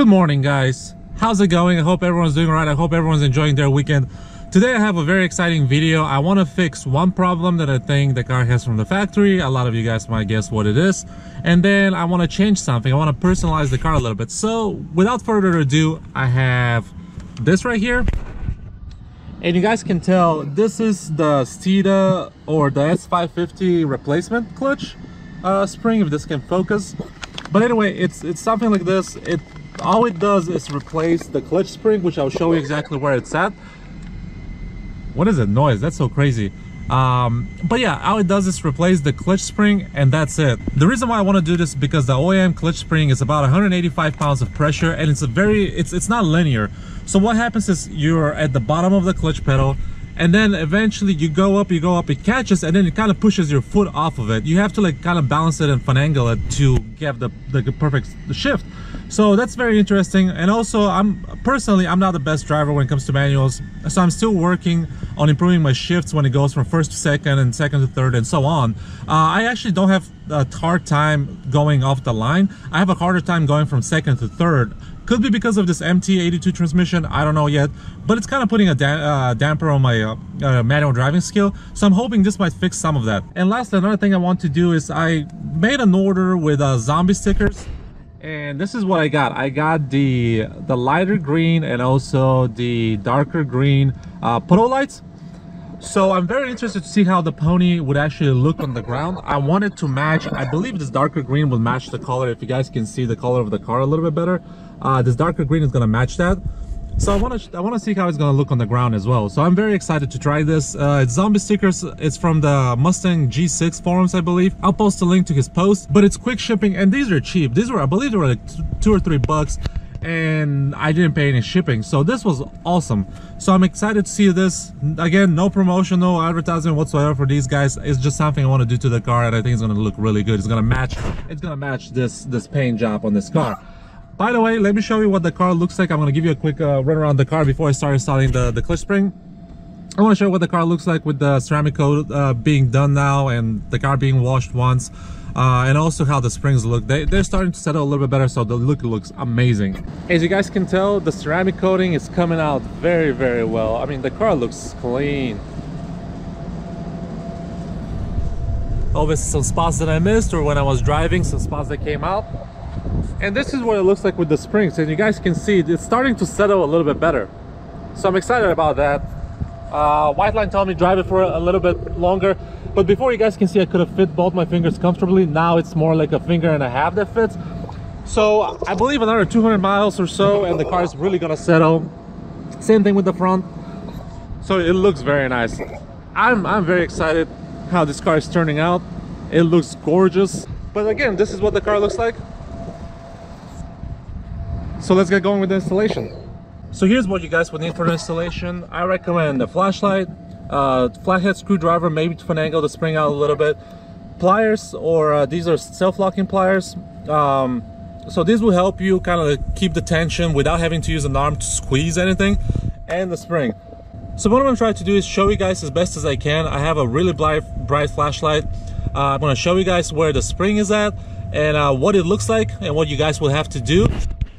Good morning, guys. How's it going? I hope everyone's doing right. I hope everyone's enjoying their weekend. Today I have a very exciting video. I want to fix one problem that I think the car has from the factory. A lot of you guys might guess what it is. And then I want to change something. I want to personalize the car a little bit. So without further ado, I have this right here. And you guys can tell this is the Steeda or the S550 replacement clutch uh, spring, if this can focus. But anyway, it's it's something like this. It all it does is replace the clutch spring, which I'll show you exactly where it's at. What is that noise? That's so crazy. Um, but yeah, all it does is replace the clutch spring and that's it. The reason why I want to do this because the OEM clutch spring is about 185 pounds of pressure and it's a very, it's, it's not linear. So what happens is you're at the bottom of the clutch pedal and then eventually you go up you go up it catches and then it kind of pushes your foot off of it. You have to like kind of balance it and finagle it to get the, the perfect shift. So that's very interesting. And also i'm personally i'm not the best driver when it comes to manuals. So i'm still working on improving my shifts when it goes from first to second and second to third and so on. Uh, i actually don't have a hard time going off the line. I have a harder time going from second to third could be because of this MT82 transmission, I don't know yet, but it's kind of putting a uh, damper on my uh, uh, manual driving skill, so I'm hoping this might fix some of that. And lastly, another thing I want to do is I made an order with uh, zombie stickers, and this is what I got. I got the, the lighter green and also the darker green uh, puddle lights. So I'm very interested to see how the pony would actually look on the ground. I wanted to match, I believe this darker green would match the color if you guys can see the color of the car a little bit better uh, this darker green is gonna match that so I want to I want to see how it's gonna look on the ground as well. So I'm very excited to try this. Uh, it's zombie stickers. It's from the Mustang G6 forums, I believe. I'll post a link to his post. But it's quick shipping, and these are cheap. These were I believe they were like two or three bucks, and I didn't pay any shipping. So this was awesome. So I'm excited to see this. Again, no promotion, no advertising whatsoever for these guys. It's just something I want to do to the car, and I think it's gonna look really good. It's gonna match. It's gonna match this this paint job on this car. By the way, let me show you what the car looks like. I'm going to give you a quick uh, run around the car before I start installing the, the clutch spring. I want to show you what the car looks like with the ceramic coat uh, being done now and the car being washed once. Uh, and also how the springs look. They, they're starting to settle a little bit better, so the look looks amazing. As you guys can tell, the ceramic coating is coming out very, very well. I mean, the car looks clean. Obviously, some spots that I missed or when I was driving, some spots that came out and this is what it looks like with the springs and you guys can see it's starting to settle a little bit better so i'm excited about that uh, whiteline told me drive it for a little bit longer but before you guys can see i could have fit both my fingers comfortably. Now it's more like a finger and a half that fits. So i believe another 200 miles or so and the car is really gonna settle. Same thing with the front. So it looks very nice. I'm i'm very excited how this car is turning out. It looks gorgeous. But again this is what the car looks like. So let's get going with the installation. So here's what you guys would need for the installation. I recommend a flashlight, uh, flathead screwdriver, maybe to finagle the spring out a little bit, pliers, or uh, these are self-locking pliers. Um, so these will help you kind of keep the tension without having to use an arm to squeeze anything, and the spring. So what I'm gonna try to do is show you guys as best as I can. I have a really bright, bright flashlight. Uh, I'm gonna show you guys where the spring is at and uh, what it looks like and what you guys will have to do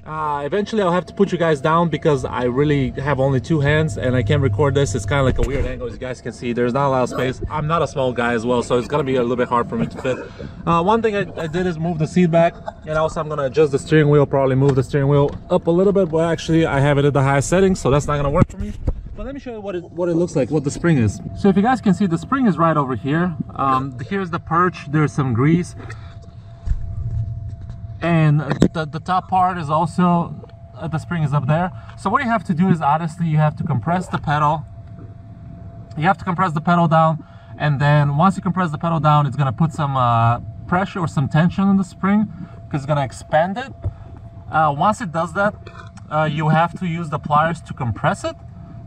uh, eventually I'll have to put you guys down because I really have only two hands and I can't record this. It's kind of like a weird angle as you guys can see. There's not a lot of space. I'm not a small guy as well, so it's gonna be a little bit hard for me to fit. Uh, one thing I, I, did is move the seat back and also I'm gonna adjust the steering wheel, probably move the steering wheel up a little bit, but actually I have it at the highest setting, so that's not gonna work for me. But let me show you what it, what it looks like, what the spring is. So if you guys can see, the spring is right over here. Um, here's the perch, there's some grease and the, the top part is also uh, the spring is up there. So what you have to do is honestly you have to compress the pedal. You have to compress the pedal down and then once you compress the pedal down it's going to put some uh, pressure or some tension on the spring because it's going to expand it. Uh, once it does that uh, you have to use the pliers to compress it.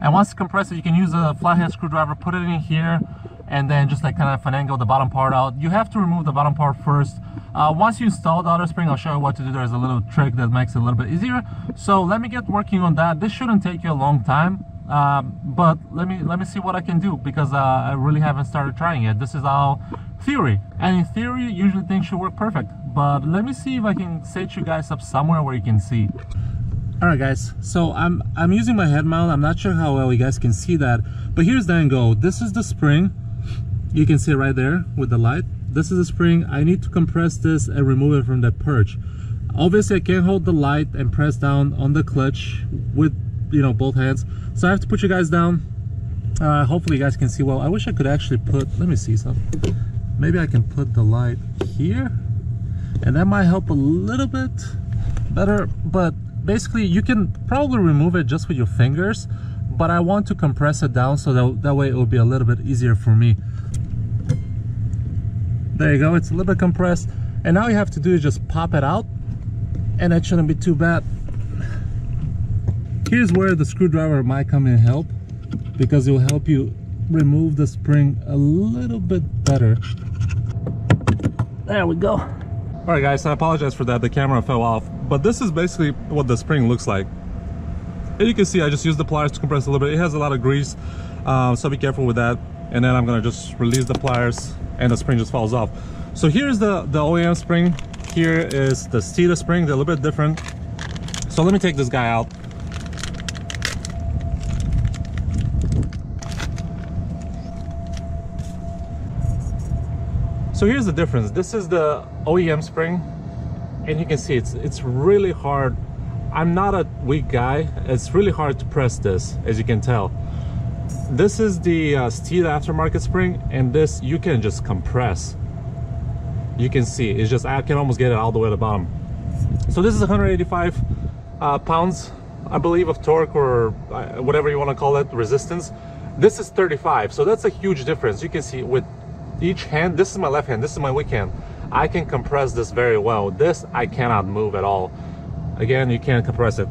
And once you compress it you can use a flathead screwdriver put it in here and then just like kind of finagle the bottom part out. You have to remove the bottom part first uh, once you install the outer spring, I'll show you what to do. There's a little trick that makes it a little bit easier. So let me get working on that. This shouldn't take you a long time. Um, but let me let me see what I can do because uh, I really haven't started trying it. This is all theory, and in theory, usually things should work perfect. But let me see if I can set you guys up somewhere where you can see. all right guys so i'm i'm using my head mount i'm not sure how well you guys can see that but here's the angle this is the spring you can see right there with the light this is the spring. I need to compress this and remove it from that perch. Obviously i can't hold the light and press down on the clutch with you know both hands. So i have to put you guys down. Uh, hopefully you guys can see well. I wish i could actually put let me see something. Maybe i can put the light here. And that might help a little bit better. But basically you can probably remove it just with your fingers but I want to compress it down so that, that way it will be a little bit easier for me there you go it's a little bit compressed. And now you have to do is just pop it out. And it shouldn't be too bad. Here's where the screwdriver might come in help because it will help you remove the spring a little bit better. There we go. All right guys i apologize for that. The camera fell off. But this is basically what the spring looks like. And you can see i just used the pliers to compress a little bit. It has a lot of grease um, so be careful with that. And then i'm gonna just release the pliers and the spring just falls off. So here's the the oem spring. Here is the Steeda spring. They're a little bit different. So let me take this guy out. So here's the difference. This is the OEM spring and you can see it's it's really hard. I'm not a weak guy. It's really hard to press this as you can tell this is the uh, Steeda aftermarket spring and this you can just compress. You can see it's just I can almost get it all the way to the bottom. So this is 185 uh, pounds I believe of torque or uh, whatever you want to call it resistance. This is 35 so that's a huge difference. You can see with each hand this is my left hand this is my weak hand. I can compress this very well. This I cannot move at all. Again you can't compress it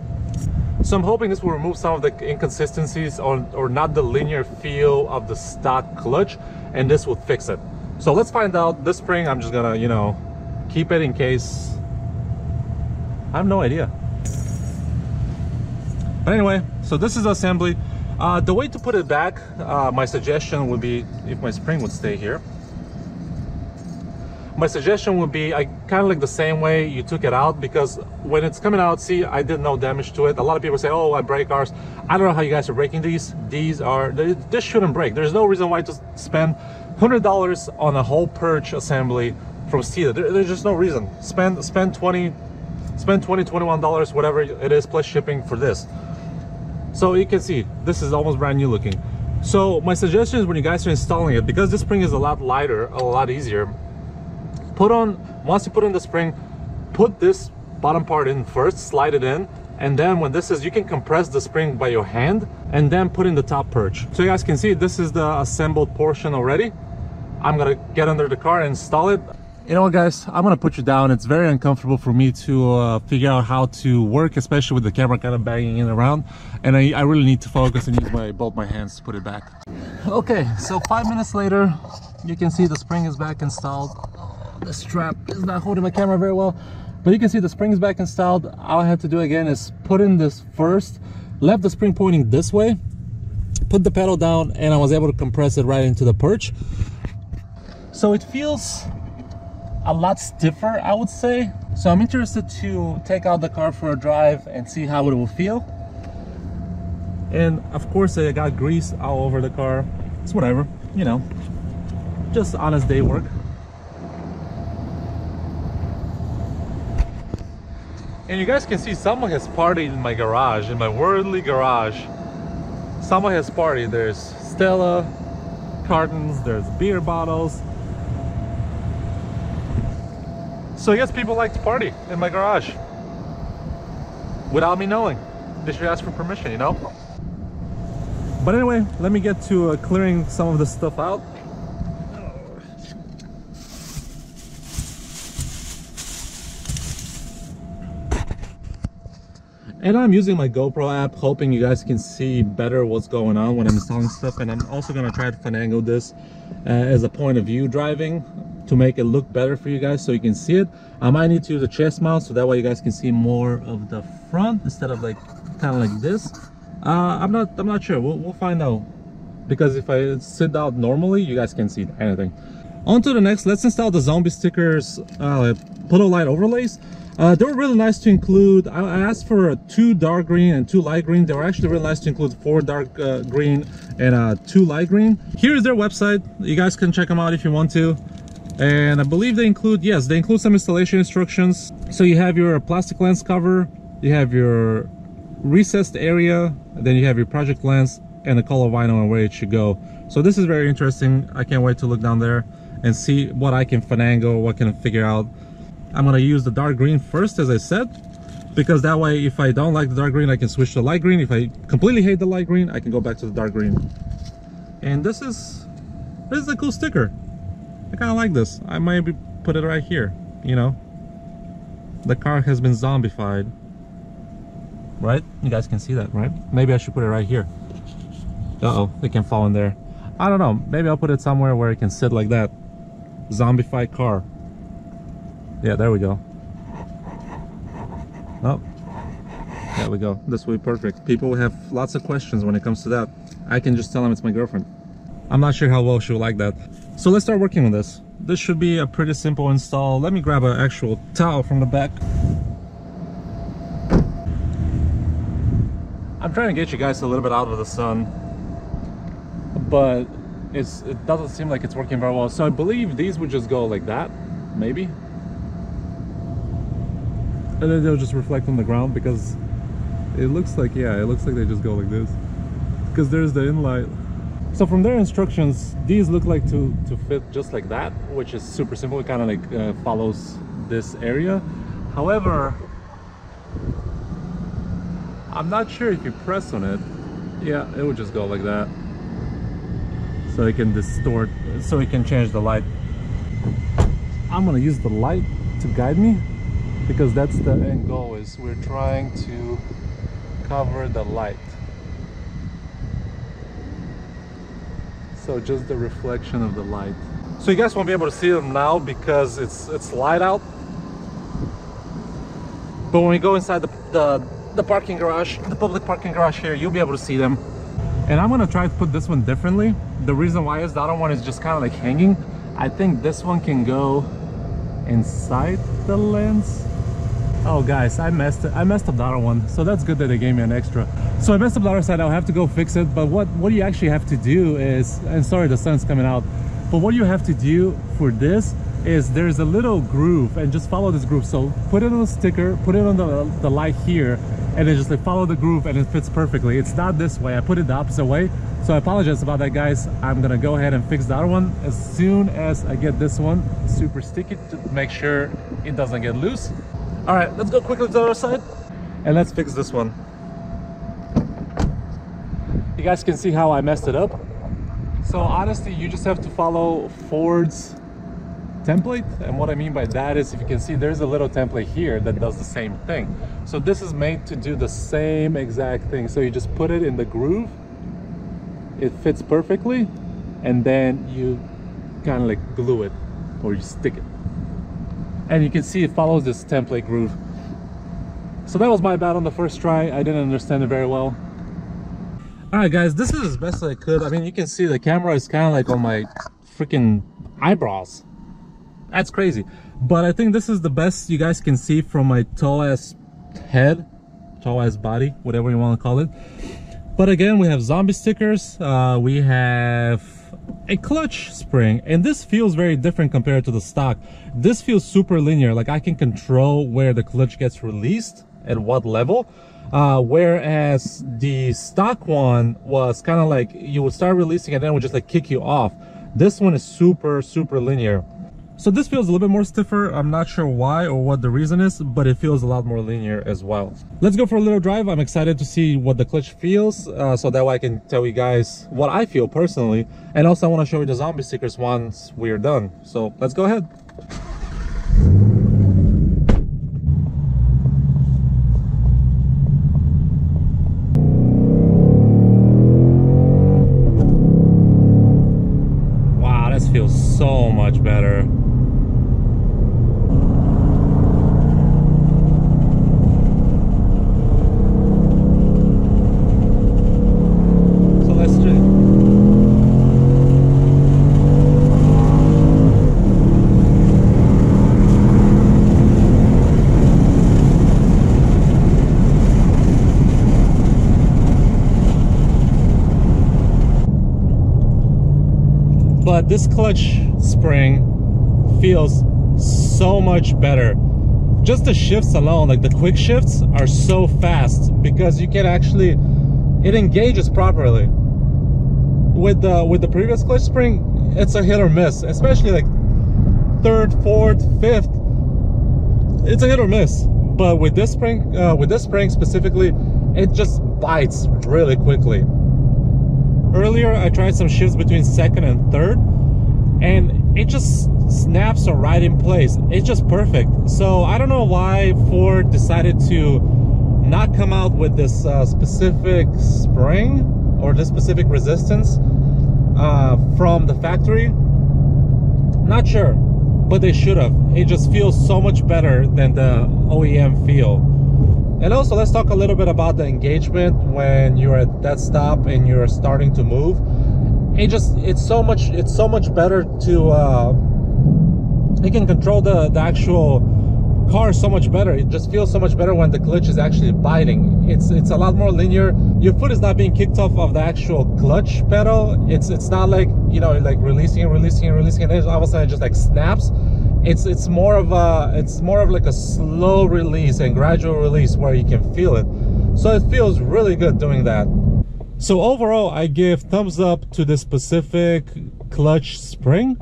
so I'm hoping this will remove some of the inconsistencies or, or not the linear feel of the stock clutch and this will fix it. So let's find out this spring. I'm just gonna you know keep it in case. I have no idea. But anyway so this is the assembly. Uh, the way to put it back uh, my suggestion would be if my spring would stay here my suggestion would be I kind of like the same way you took it out because when it's coming out see I did no damage to it. A lot of people say oh I break ours. I don't know how you guys are breaking these. These are they, this shouldn't break. There's no reason why to spend hundred dollars on a whole perch assembly from Steeda there, there's just no reason. Spend spend 20 spend 20 21 dollars whatever it is plus shipping for this. So you can see this is almost brand new looking. So my suggestion is when you guys are installing it because this spring is a lot lighter a lot easier put on once you put in the spring put this bottom part in first slide it in and then when this is you can compress the spring by your hand and then put in the top perch. So you guys can see this is the assembled portion already. I'm gonna get under the car and install it. You know what guys? I'm gonna put you down. It's very uncomfortable for me to uh, figure out how to work especially with the camera kind of banging in around and I, I really need to focus and use my both my hands to put it back. Okay so five minutes later you can see the spring is back installed the strap is not holding my camera very well but you can see the spring is back installed. All I have to do again is put in this first left the spring pointing this way put the pedal down and I was able to compress it right into the perch. So it feels a lot stiffer I would say. So I'm interested to take out the car for a drive and see how it will feel. And of course I got grease all over the car. It's whatever you know. Just honest day work And you guys can see someone has partied in my garage, in my worldly garage. Someone has partied. There's Stella cartons, there's beer bottles. So I guess people like to party in my garage. Without me knowing. They should ask for permission, you know? But anyway, let me get to uh, clearing some of the stuff out. And I'm using my GoPro app hoping you guys can see better what's going on when I'm installing stuff. And I'm also gonna try to finagle this uh, as a point of view driving to make it look better for you guys so you can see it. I might need to use a chest mount so that way you guys can see more of the front instead of like kind of like this. Uh, I'm not I'm not sure. We'll, we'll find out. Because if I sit out normally you guys can see anything. On to the next. Let's install the zombie stickers uh, puddle light overlays Uh, they were really nice to include. I asked for two dark green and two light green. They were actually really nice to include four dark uh, green and uh, two light green. Here is their website. You guys can check them out if you want to. And I believe they include, yes, they include some installation instructions. So you have your plastic lens cover, you have your recessed area, then you have your project lens and the color vinyl and where it should go. So this is very interesting. I can't wait to look down there and see what I can finagle, what can I figure out. I'm gonna use the dark green first, as I said, because that way, if I don't like the dark green, I can switch to light green. If I completely hate the light green, I can go back to the dark green. And this is, this is a cool sticker. I kind of like this. I might put it right here, you know. The car has been zombified. Right? You guys can see that, right? Maybe I should put it right here. Uh-oh, it can fall in there. I don't know. Maybe I'll put it somewhere where it can sit like that. Zombified car. Yeah, there we go. Oh, there we go. This will be perfect. People have lots of questions when it comes to that. I can just tell them it's my girlfriend. I'm not sure how well she will like that. So let's start working on this. This should be a pretty simple install. Let me grab an actual towel from the back. I'm trying to get you guys a little bit out of the sun, but it's it doesn't seem like it's working very well. So I believe these would just go like that, maybe. And then they'll just reflect on the ground because it looks like, yeah, it looks like they just go like this. Because there's the inlight. So from their instructions, these look like to, to fit just like that, which is super simple. It kind of like uh, follows this area. However, I'm not sure if you press on it, yeah, it would just go like that. So it can distort, so it can change the light. I'm gonna use the light to guide me because that's the end goal is we're trying to cover the light. so just the reflection of the light. So you guys won't be able to see them now because it's it's light out. But when we go inside the, the the parking garage the public parking garage here you'll be able to see them. And i'm gonna try to put this one differently. The reason why is the other one is just kind of like hanging. I think this one can go inside the lens Oh guys, I messed. I messed up the other one. So that's good that they gave me an extra. So I messed up the other side. I'll have to go fix it. But what, what you actually have to do is, and sorry, the sun's coming out. But what you have to do for this is there's a little groove and just follow this groove. So put it on the sticker, put it on the, the light here, and then just like follow the groove and it fits perfectly. It's not this way. I put it the opposite way. So I apologize about that guys. I'm gonna go ahead and fix the other one as soon as I get this one super sticky to make sure it doesn't get loose. All right, let's go quickly to the other side and let's fix this one. You guys can see how I messed it up. So honestly, you just have to follow Ford's template. And what I mean by that is if you can see, there's a little template here that does the same thing. So this is made to do the same exact thing. So you just put it in the groove, it fits perfectly, and then you kind of like glue it or you stick it and you can see it follows this template groove. So that was my bad on the first try. I didn't understand it very well. All right guys this is as best i could. I mean you can see the camera is kind of like on my freaking eyebrows. That's crazy. But i think this is the best you guys can see from my tall ass head. Tall ass body whatever you want to call it. But again we have zombie stickers. Uh, we have a clutch spring and this feels very different compared to the stock. This feels super linear like i can control where the clutch gets released at what level uh, whereas the stock one was kind of like you would start releasing and then it would just like kick you off. This one is super super linear so this feels a little bit more stiffer. I'm not sure why or what the reason is, but it feels a lot more linear as well. Let's go for a little drive. I'm excited to see what the clutch feels, uh, so that way I can tell you guys what I feel personally. And also I want to show you the zombie stickers once we're done. So let's go ahead. This clutch spring feels so much better. Just the shifts alone like the quick shifts are so fast because you can actually it engages properly. With the with the previous clutch spring it's a hit or miss especially like third fourth fifth. It's a hit or miss. But with this spring uh, with this spring specifically it just bites really quickly. Earlier i tried some shifts between second and third and it just snaps right in place. It's just perfect. So i don't know why ford decided to not come out with this uh, specific spring or this specific resistance uh, from the factory. Not sure but they should have. It just feels so much better than the OEM feel. And also let's talk a little bit about the engagement when you're at that stop and you're starting to move it just it's so much it's so much better to uh you can control the the actual car so much better. It just feels so much better when the clutch is actually biting. It's it's a lot more linear. Your foot is not being kicked off of the actual clutch pedal. It's it's not like you know like releasing and releasing and releasing. And then all of a sudden it just like snaps. It's it's more of a it's more of like a slow release and gradual release where you can feel it. So it feels really good doing that so overall, I give thumbs up to this specific clutch spring,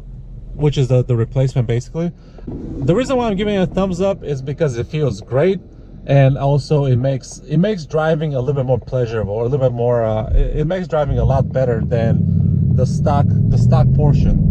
which is the, the replacement basically. The reason why I'm giving it a thumbs up is because it feels great and also it makes it makes driving a little bit more pleasurable or a little bit more uh, it, it makes driving a lot better than the stock the stock portion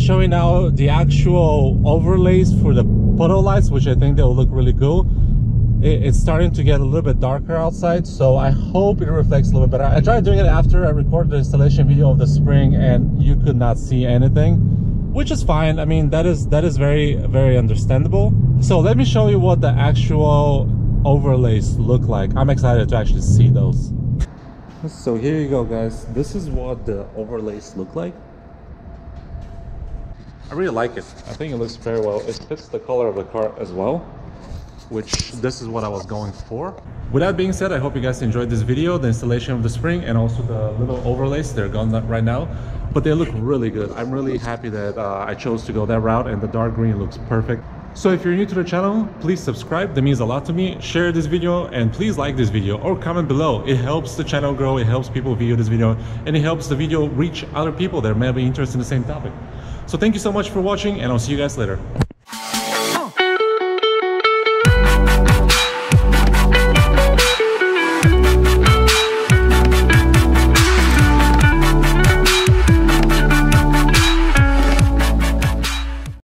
want to show now the actual overlays for the puddle lights, which I think they will look really cool. It's starting to get a little bit darker outside, so I hope it reflects a little bit better. I tried doing it after I recorded the installation video of the spring and you could not see anything, which is fine. I mean, that is that is very, very understandable. So let me show you what the actual overlays look like. I'm excited to actually see those. So here you go, guys. This is what the overlays look like. I really like it. I think it looks very well. It fits the color of the car as well, which this is what I was going for. With that being said, I hope you guys enjoyed this video, the installation of the spring and also the little overlays. They're gone right now, but they look really good. I'm really happy that uh, I chose to go that route and the dark green looks perfect. So if you're new to the channel, please subscribe. That means a lot to me. Share this video and please like this video or comment below. It helps the channel grow. It helps people view this video and it helps the video reach other people that may be interested in the same topic. So thank you so much for watching and I'll see you guys later.